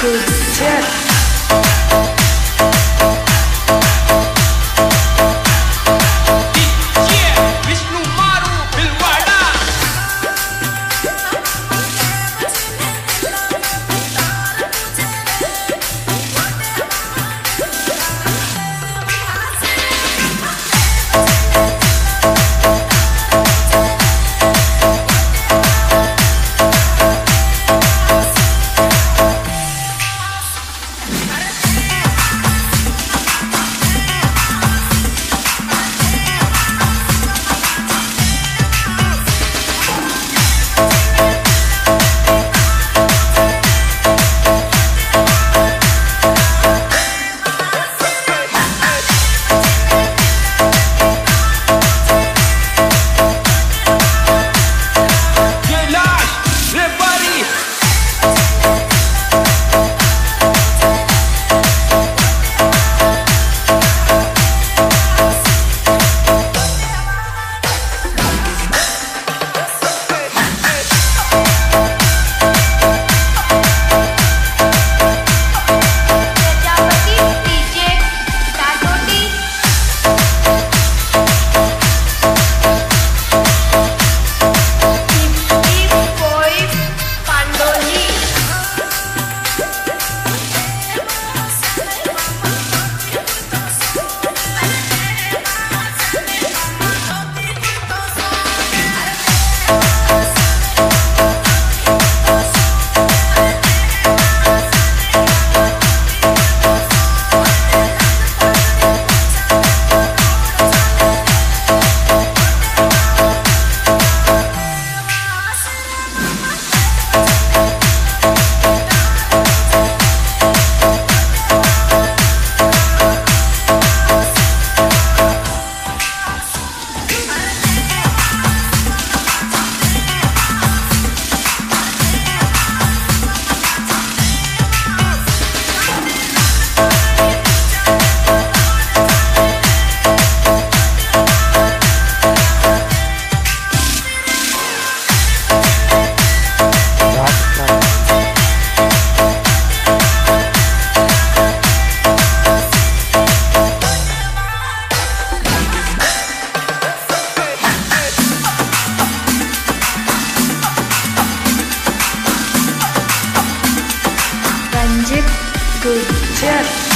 good tip. Magic Good Job.